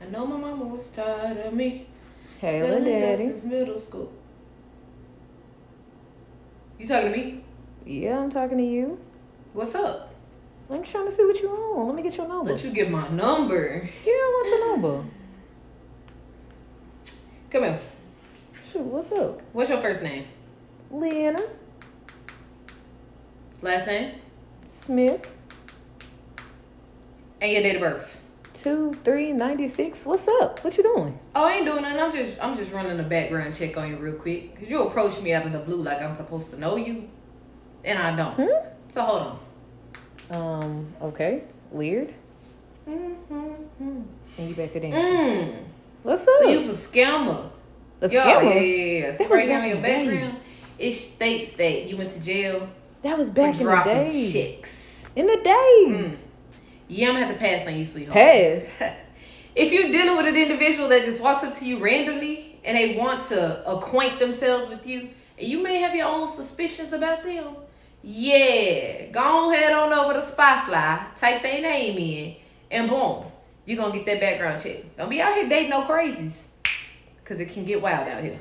I know my mama was tired of me. Hella selling daddy. since middle school. You talking to me? Yeah, I'm talking to you. What's up? I'm trying to see what you want. Let me get your number. Let you get my number. yeah, I want your number. Come here. Shoot, what's up? What's your first name? Leanna Last name? Smith, And your date of birth. Two three ninety six. What's up? What you doing? Oh, I ain't doing nothing. I'm just I'm just running a background check on you real quick. Cause you approached me out of the blue like I'm supposed to know you. And I don't. Hmm? So hold on. Um. Okay. Weird. Mm-hmm. And you back to dancing. Mm. What's up? So you's a scammer. a Yo, scammer? yeah, yeah, yeah. So right your the day. background, it states that you went to jail That was back in the days. chicks. In the days. Yeah, I'm gonna have to pass on you, sweetheart. Pass. if you're dealing with an individual that just walks up to you randomly and they want to acquaint themselves with you, and you may have your own suspicions about them, yeah, go ahead on over to SpyFly, type their name in, and boom, you're gonna get that background check. Don't be out here dating no crazies, cause it can get wild out here.